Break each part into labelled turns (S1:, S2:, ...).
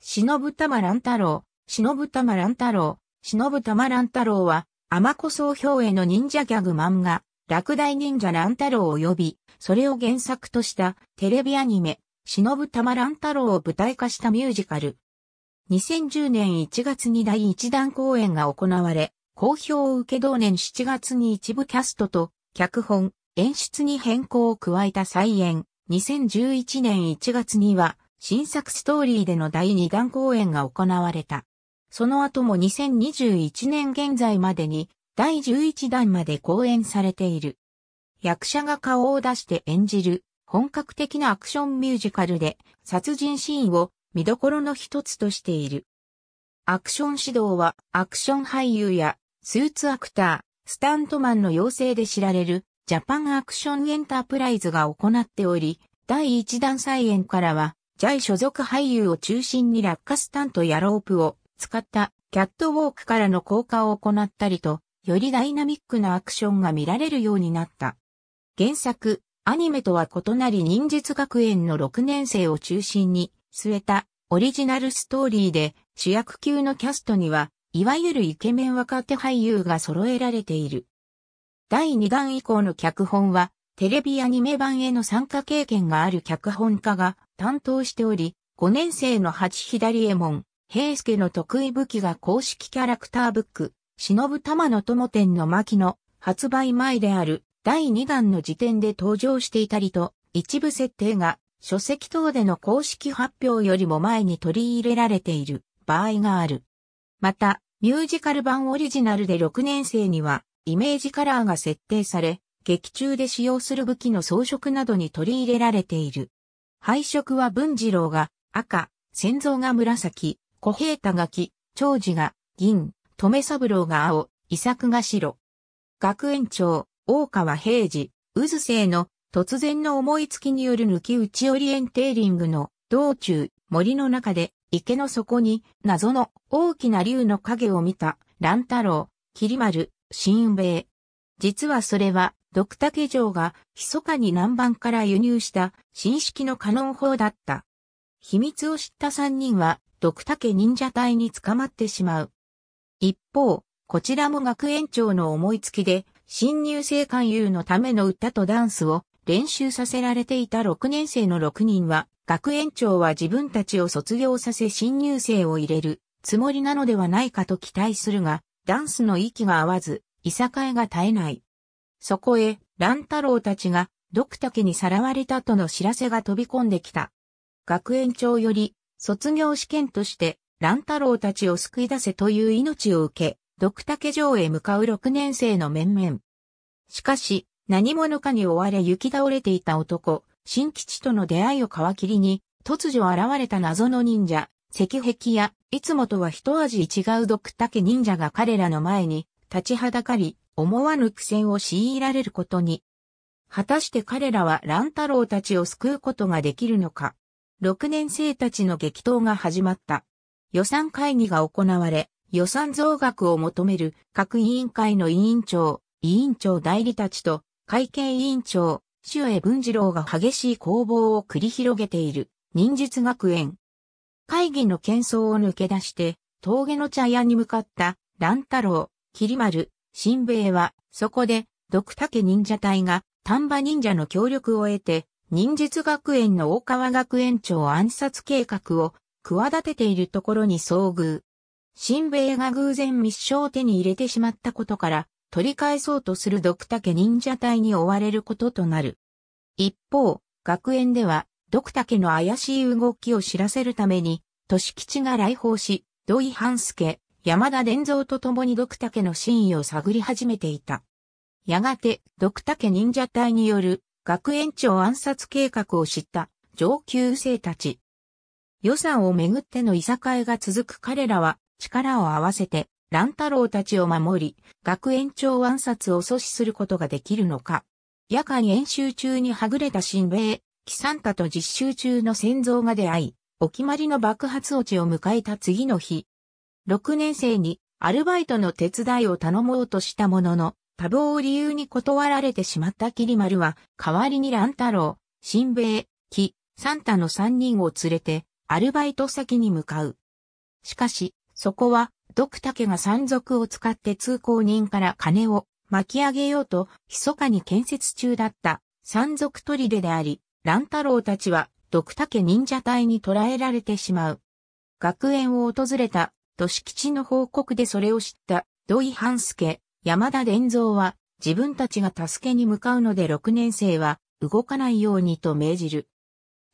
S1: 忍玉乱太郎、忍玉乱太郎、忍玉乱太郎は、天子総兵衛の忍者ギャグ漫画、落第忍者乱太郎を呼び、それを原作としたテレビアニメ、忍玉乱太郎を舞台化したミュージカル。2010年1月に第1弾公演が行われ、好評を受け同年7月に一部キャストと脚本、演出に変更を加えた再演。2011年1月には新作ストーリーでの第2弾公演が行われた。その後も2021年現在までに第11弾まで公演されている。役者が顔を出して演じる本格的なアクションミュージカルで殺人シーンを見どころの一つとしている。アクション指導はアクション俳優やスーツアクター、スタントマンの養成で知られるジャパンアクションエンタープライズが行っており、第1弾再演からは、ジャイ所属俳優を中心に落下スタントやロープを使ったキャットウォークからの効果を行ったりと、よりダイナミックなアクションが見られるようになった。原作、アニメとは異なり忍術学園の6年生を中心に据えたオリジナルストーリーで主役級のキャストには、いわゆるイケメン若手俳優が揃えられている。第2弾以降の脚本は、テレビアニメ版への参加経験がある脚本家が担当しており、5年生の八左衛門、平助の得意武器が公式キャラクターブック、忍玉の友店の牧の発売前である第2弾の時点で登場していたりと、一部設定が書籍等での公式発表よりも前に取り入れられている場合がある。また、ミュージカル版オリジナルで6年生にはイメージカラーが設定され、劇中で使用する武器の装飾などに取り入れられている。配色は文次郎が赤、戦蔵が紫、小平太が木、長寿が銀、留三郎が青、遺作が白。学園長、大川平治、渦生の突然の思いつきによる抜き打ちオリエンテーリングの道中、森の中で池の底に謎の大きな竜の影を見た乱太郎、桐丸、新兵衛。実はそれは、ドクタケ城が密かに南蛮から輸入した新式のカノン砲だった。秘密を知った三人は、ドクタケ忍者隊に捕まってしまう。一方、こちらも学園長の思いつきで、新入生勧誘のための歌とダンスを練習させられていた6年生の6人は、学園長は自分たちを卒業させ新入生を入れるつもりなのではないかと期待するが、ダンスの息が合わず、いさかいが絶えない。そこへ、乱太郎たちが、ドクタケにさらわれたとの知らせが飛び込んできた。学園長より、卒業試験として、乱太郎たちを救い出せという命を受け、ドクタケ城へ向かう6年生の面々。しかし、何者かに追われ行き倒れていた男、新吉との出会いを皮切りに、突如現れた謎の忍者、石壁や、いつもとは一味違うドクタケ忍者が彼らの前に立ちはだかり、思わぬ苦戦を強いられることに。果たして彼らは乱太郎たちを救うことができるのか。6年生たちの激闘が始まった。予算会議が行われ、予算増額を求める各委員会の委員長、委員長代理たちと会計委員長、周江文次郎が激しい攻防を繰り広げている忍術学園。会議の喧騒を抜け出して、峠の茶屋に向かった乱太郎、桐丸、新兵衛は、そこで、独竹忍者隊が丹波忍者の協力を得て、忍術学園の大川学園長暗殺計画を企てているところに遭遇。新兵衛が偶然密書を手に入れてしまったことから、取り返そうとするドクタケ忍者隊に追われることとなる。一方、学園では、ドクタケの怪しい動きを知らせるために、都市吉が来訪し、土井半助、山田伝蔵と共にドクタケの真意を探り始めていた。やがて、ドクタケ忍者隊による学園長暗殺計画を知った上級生たち。予算をめぐってのいさかいが続く彼らは力を合わせて乱太郎たちを守り、学園長暗殺を阻止することができるのか。夜間演習中にはぐれた新兵、キサンタと実習中の戦蔵が出会い、お決まりの爆発落ちを迎えた次の日。6年生にアルバイトの手伝いを頼もうとしたものの、多忙を理由に断られてしまったキリマルは、代わりに乱太郎、新兵、キ、サンタの3人を連れて、アルバイト先に向かう。しかし、そこは、ドクタケが山賊を使って通行人から金を巻き上げようと、密かに建設中だった山賊砦であり、乱太郎たちは、ドクタケ忍者隊に捕らえられてしまう。学園を訪れた、都市吉の報告でそれを知った、土井半助、山田伝蔵は、自分たちが助けに向かうので6年生は、動かないようにと命じる。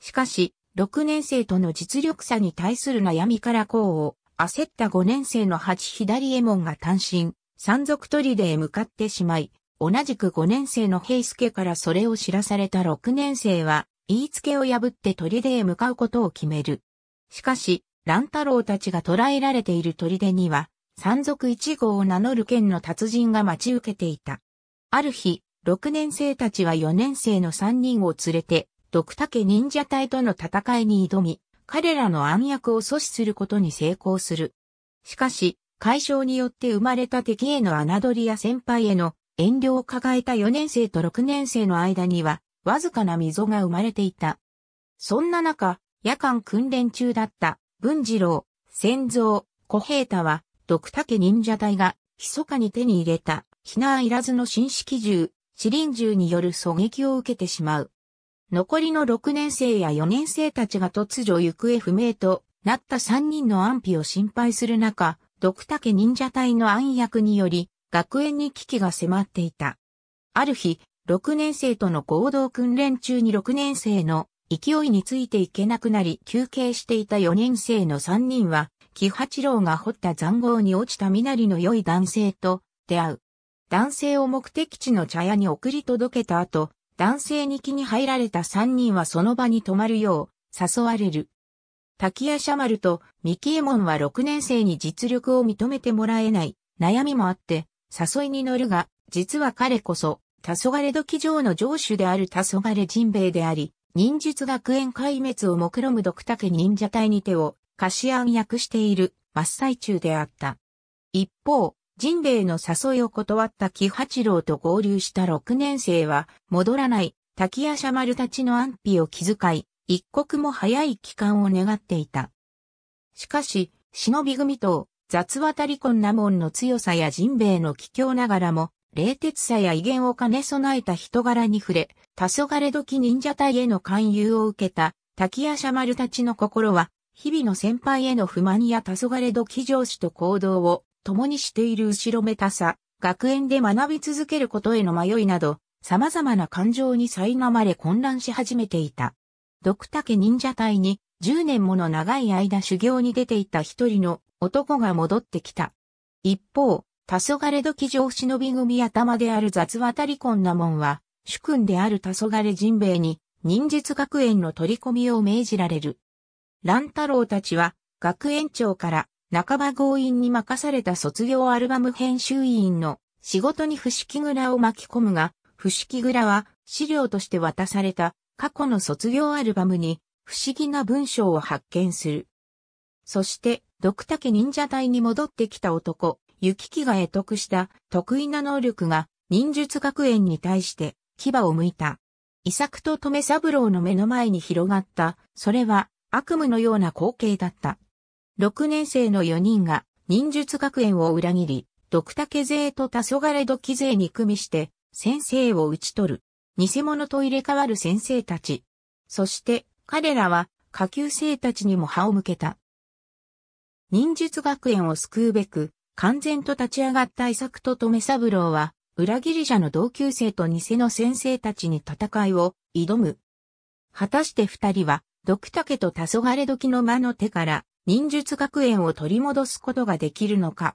S1: しかし、6年生との実力差に対する悩みからこうを焦った5年生の八左衛門が単身、山賊砦へ向かってしまい、同じく5年生の平助からそれを知らされた6年生は、言いつけを破って砦へ向かうことを決める。しかし、乱太郎たちが捕らえられている砦には、山賊一号を名乗る剣の達人が待ち受けていた。ある日、6年生たちは4年生の3人を連れて、ドクタケ忍者隊との戦いに挑み、彼らの暗躍を阻止することに成功する。しかし、解消によって生まれた敵への侮りや先輩への遠慮を抱えた4年生と6年生の間には、わずかな溝が生まれていた。そんな中、夜間訓練中だった文次郎、仙蔵、小平太は、ドクタケ忍者隊が、密かに手に入れた、ひないらずの新式銃、シリン銃による狙撃を受けてしまう。残りの6年生や4年生たちが突如行方不明となった3人の安否を心配する中、ドクタケ忍者隊の暗躍により、学園に危機が迫っていた。ある日、6年生との合同訓練中に6年生の勢いについていけなくなり休憩していた4年生の3人は、木八郎が掘った残壕に落ちた身なりの良い男性と出会う。男性を目的地の茶屋に送り届けた後、男性に気に入られた三人はその場に泊まるよう誘われる。滝夜叉丸と三木右衛門は6年生に実力を認めてもらえない悩みもあって誘いに乗るが、実は彼こそ、黄昏時城の城主である黄昏人兵衛であり、忍術学園壊滅を目論む独竹忍者隊に手を貸し暗躍している真っ最中であった。一方、ジンベエの誘いを断った木八郎と合流した6年生は、戻らない滝夜叉丸たちの安否を気遣い、一刻も早い帰還を願っていた。しかし、忍び組と雑渡り婚ナモンの強さやジンベエの帰郷ながらも、冷徹さや威厳を兼ね備えた人柄に触れ、黄昏時忍者隊への勧誘を受けた滝夜叉丸たちの心は、日々の先輩への不満や黄昏時上司と行動を共にしている後ろめたさ、学園で学び続けることへの迷いなど、様々な感情に苛まれ混乱し始めていた。ドクタケ忍者隊に10年もの長い間修行に出ていた一人の男が戻ってきた。一方、黄昏時上忍び組頭である雑渡り婚な門は、主君である黄昏人兵衛に忍術学園の取り込みを命じられる。乱太郎たちは学園長から半ば強引に任された卒業アルバム編集委員の仕事に不思議蔵を巻き込むが、不思議蔵は資料として渡された過去の卒業アルバムに不思議な文章を発見する。そして、ドクタケ忍者隊に戻ってきた男、雪木が得得した得意な能力が忍術学園に対して牙を向いた。遺作と留三郎の目の前に広がった、それは悪夢のような光景だった。6年生の4人が忍術学園を裏切り、ドクタケ勢と黄昏時勢に組みして先生を討ち取る。偽物と入れ替わる先生たち。そして彼らは下級生たちにも歯を向けた。忍術学園を救うべく、完全と立ち上がった遺作と留三郎は、裏切り者の同級生と偽の先生たちに戦いを挑む。果たして二人は、ドクタケと黄昏時の魔の手から忍術学園を取り戻すことができるのか。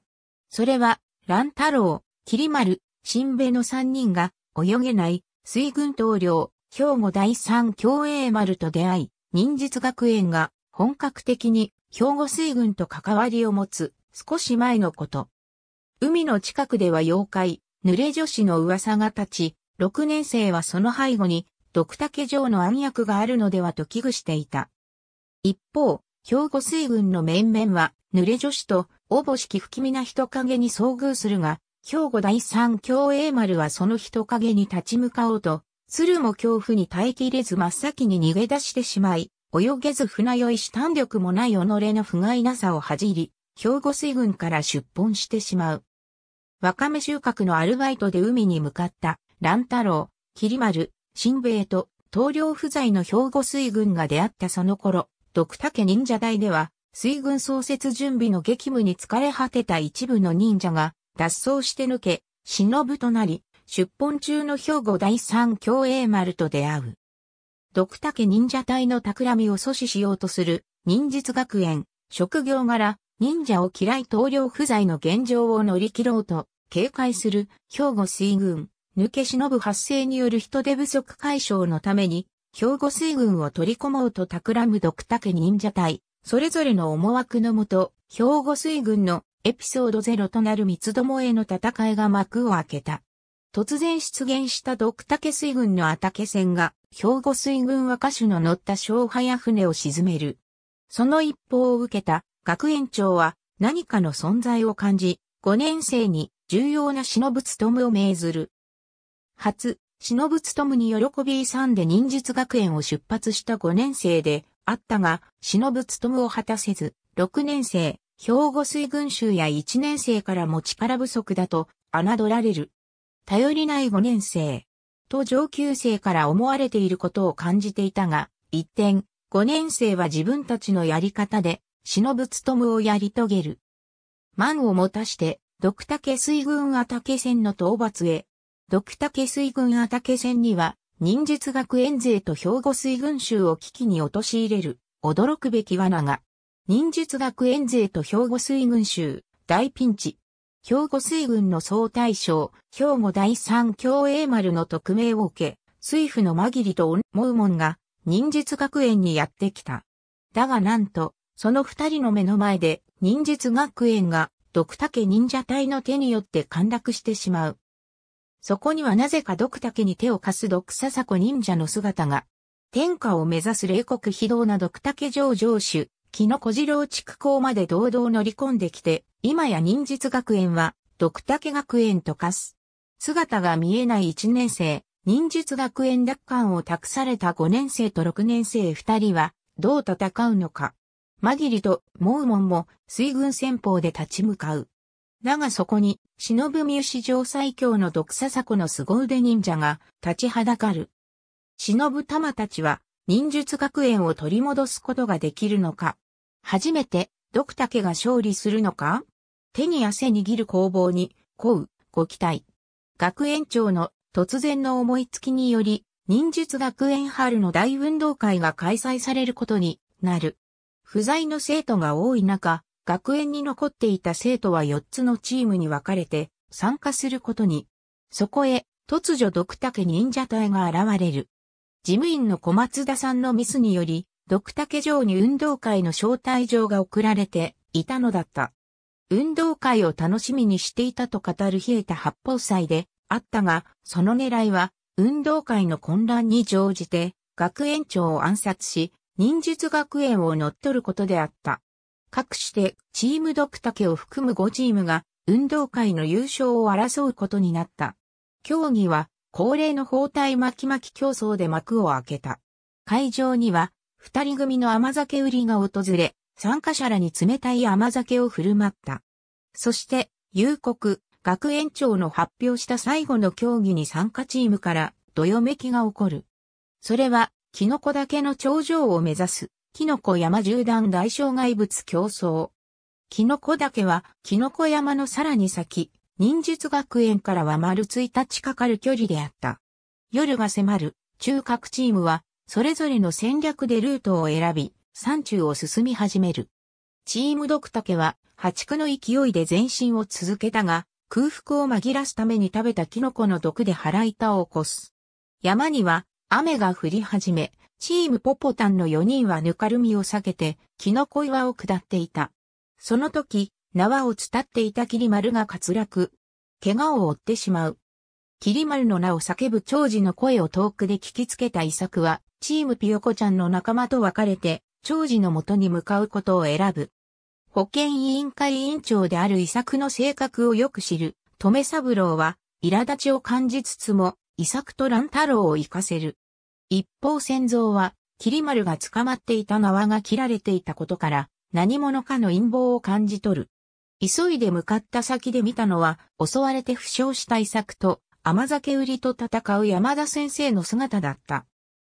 S1: それは、乱太郎、桐丸、新兵の三人が泳げない水軍統領、兵庫第三共栄丸と出会い、忍術学園が本格的に兵庫水軍と関わりを持つ少し前のこと。海の近くでは妖怪、濡れ女子の噂が立ち、6年生はその背後に、ドクタケ城の暗躍があるのではと危惧していた。一方、兵庫水軍の面々は、濡れ女子と、おぼしき不気味な人影に遭遇するが、兵庫第三共栄丸はその人影に立ち向かおうと、鶴も恐怖に耐えきれず真っ先に逃げ出してしまい、泳げず船酔いし胆力もない己の不甲斐なさを恥じり、兵庫水軍から出奔してしまう。わかめ収穫のアルバイトで海に向かった乱太郎、桐丸、新兵衛と棟梁不在の兵庫水軍が出会ったその頃、独竹忍者隊では水軍創設準備の激務に疲れ果てた一部の忍者が脱走して抜け、忍となり、出奔中の兵庫第三共栄丸と出会う。独竹忍者隊の企みを阻止しようとする忍術学園、職業柄、忍者を嫌い棟梁不在の現状を乗り切ろうと、警戒する兵庫水軍、抜け忍ぶ発生による人手不足解消のために、兵庫水軍を取り込もうと企む独竹忍者隊、それぞれの思惑のもと、兵庫水軍のエピソードゼロとなる三つどもへの戦いが幕を開けた。突然出現した独竹水軍のアタケ船が、兵庫水軍若手の乗った小早船を沈める。その一報を受けた学園長は何かの存在を感じ、5年生に重要な忍ぶ務を命ずる。初、忍ぶ務に喜び勇んで忍術学園を出発した5年生であったが、忍ぶ務を果たせず、6年生、兵庫水軍衆や1年生からも力不足だと、侮られる。頼りない5年生、と上級生から思われていることを感じていたが、一点、5年生は自分たちのやり方で、忍ぶ務をやり遂げる。満をもたして、独竹水軍アタケ戦の討伐へ。独竹水軍アタケ戦には、忍術学園勢と兵庫水軍衆を危機に陥れる、驚くべき罠が。忍術学園勢と兵庫水軍衆、大ピンチ。兵庫水軍の総大将、兵庫第三共栄丸の特命を受け、水府のマギリとモウモンが忍術学園にやってきた。だがなんと、その二人の目の前で、忍術学園が、独竹忍者隊の手によって陥落してしまう。そこにはなぜか独竹に手を貸す独笹子忍者の姿が、天下を目指す冷酷非道な独竹城城主、木の小次郎筑港まで堂々乗り込んできて、今や忍術学園は、独竹学園と化す。姿が見えない一年生、忍術学園奪還を託された5年生と6年生2人はどう戦うのか。マギリとモウモンも水軍戦法で立ち向かう。だがそこに、忍ぶ三史上最強の毒笹子の凄腕忍者が立ちはだかる。忍ぶ玉たちは忍術学園を取り戻すことができるのか。初めて、ドクタケが勝利するのか手に汗握る攻防に、こう、ご期待。学園長の突然の思いつきにより、忍術学園春の大運動会が開催されることになる。不在の生徒が多い中、学園に残っていた生徒は4つのチームに分かれて参加することに。そこへ、突如ドクタケ忍者隊が現れる。事務員の小松田さんのミスにより、ドクタケ城に運動会の招待状が送られていたのだった。運動会を楽しみにしていたと語る冷えた八方祭で、あったが、その狙いは、運動会の混乱に乗じて、学園長を暗殺し、忍術学園を乗っ取ることであった。各して、チームドクタケを含む5チームが、運動会の優勝を争うことになった。競技は、恒例の包帯巻き巻き競争で幕を開けた。会場には、二人組の甘酒売りが訪れ、参加者らに冷たい甘酒を振る舞った。そして、夕刻、学園長の発表した最後の競技に参加チームからどよめきが起こる。それは、キノコ岳の頂上を目指す、キノコ山縦断大障害物競争。キノコ岳は、キノコ山のさらに先、忍術学園からは丸1日かかる距離であった。夜が迫る、中核チームは、それぞれの戦略でルートを選び、山中を進み始める。チームドクタケは、破竹の勢いで前進を続けたが、空腹を紛らすために食べたキノコの毒で腹痛を起こす。山には雨が降り始め、チームポポタンの4人はぬかるみを避けて、キノコ岩を下っていた。その時、縄を伝っていたキリマルが滑落。怪我を負ってしまう。キリマルの名を叫ぶ長寿の声を遠くで聞きつけたイサクは、チームピヨコちゃんの仲間と別れて、長寿の元に向かうことを選ぶ。保健委員会委員長であるイサクの性格をよく知る、トメサブローは、苛立ちを感じつつも、イサクと乱太郎を行かせる。一方戦蔵は、桐丸が捕まっていた縄が切られていたことから、何者かの陰謀を感じ取る。急いで向かった先で見たのは、襲われて負傷した遺作と、甘酒売りと戦う山田先生の姿だった。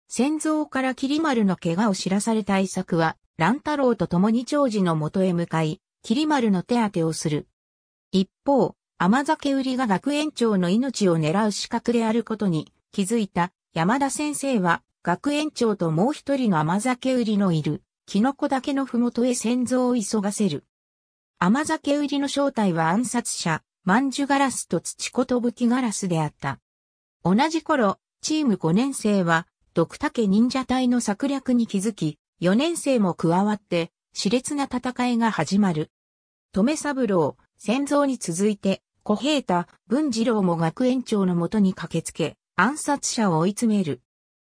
S1: 先蔵から桐丸の怪我を知らされた遺作は、乱太郎と共に長寿の元へ向かい、桐丸の手当てをする。一方、甘酒売りが学園長の命を狙う資格であることに気づいた山田先生は、学園長ともう一人の甘酒売りのいる、キノコだけのふもとへ先蔵を急がせる。甘酒売りの正体は暗殺者、万樹ガラスと土子と武器ガラスであった。同じ頃、チーム5年生は、独竹忍者隊の策略に気づき、4年生も加わって、熾烈な戦いが始まる。留三郎、先蔵に続いて、小平太、文次郎も学園長のもとに駆けつけ、暗殺者を追い詰める。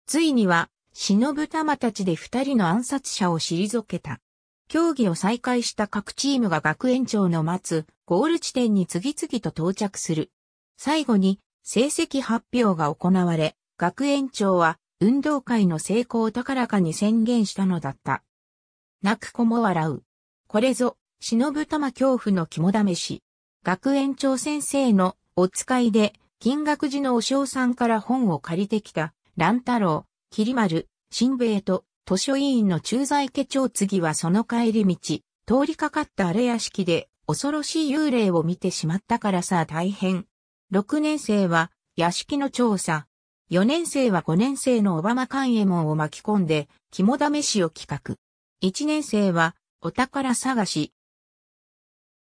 S1: ついには、忍玉たちで二人の暗殺者を退けた。競技を再開した各チームが学園長の待つゴール地点に次々と到着する。最後に成績発表が行われ、学園長は運動会の成功を高らかに宣言したのだった。泣く子も笑う。これぞ、忍玉恐怖の肝試し。学園長先生のお使いで金額寺のお嬢さんから本を借りてきた、乱太郎、桐丸、新兵衛と、図書委員の駐在家長次はその帰り道、通りかかったあれ屋敷で、恐ろしい幽霊を見てしまったからさ大変。6年生は、屋敷の調査。4年生は5年生の小浜勘右衛門を巻き込んで、肝試しを企画。1年生は、お宝探し。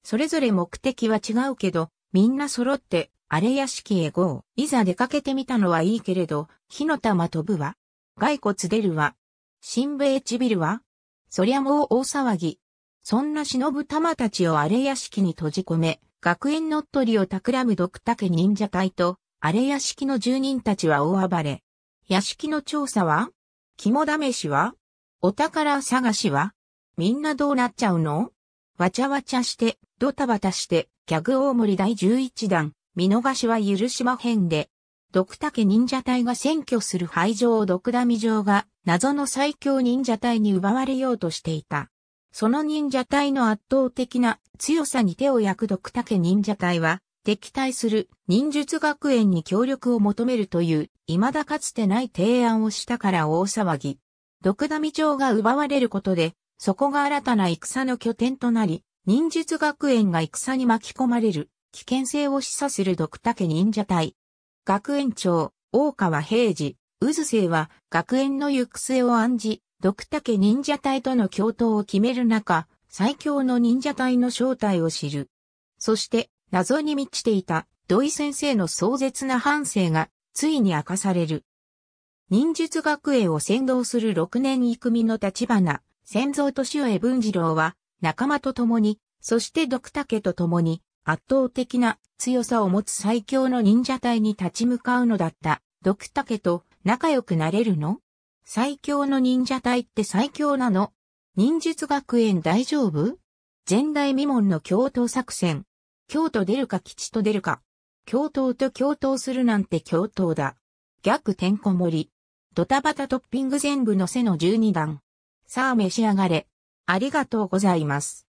S1: それぞれ目的は違うけど、みんな揃ってあれ屋敷へゴー。いざ出かけてみたのはいいけれど、火の玉飛ぶわ。骸骨出るわ。新兵衛ちびるわ。そりゃもう大騒ぎ。そんな忍ぶ玉たちをあれ屋敷に閉じ込め、学園乗っ取りを企む毒竹忍者隊と、あれ屋敷の住人たちは大暴れ。屋敷の調査は？肝試しは？お宝探しは？みんなどうなっちゃうの？わちゃわちゃして、ドタバタして、ギャグ大盛り第11弾。見逃しは許しまへんで、毒竹忍者隊が占拠する廃城毒ダミ城が謎の最強忍者隊に奪われようとしていた。その忍者隊の圧倒的な強さに手を焼く毒竹忍者隊は敵対する忍術学園に協力を求めるという未だかつてない提案をしたから大騒ぎ。毒ダミ城が奪われることでそこが新たな戦の拠点となり忍術学園が戦に巻き込まれる危険性を示唆する毒竹忍者隊。学園長、大川平次、渦星は学園の行く末を案じ、毒竹忍者隊との共闘を決める中、最強の忍者隊の正体を知る。そして、謎に満ちていた土井先生の壮絶な反省が、ついに明かされる。忍術学園を先導する六年行組の立花、先蔵年上文次郎は、仲間と共に、そして毒竹と共に、圧倒的な強さを持つ最強の忍者隊に立ち向かうのだった。ドクタケと仲良くなれるの？最強の忍者隊って最強なの？忍術学園大丈夫？前代未聞の共闘作戦。京都出るか吉と出るか。共闘と共闘するなんて共闘だ。逆てんこ盛り。ドタバタトッピング全部の背の12段。さあ召し上がれ。ありがとうございます。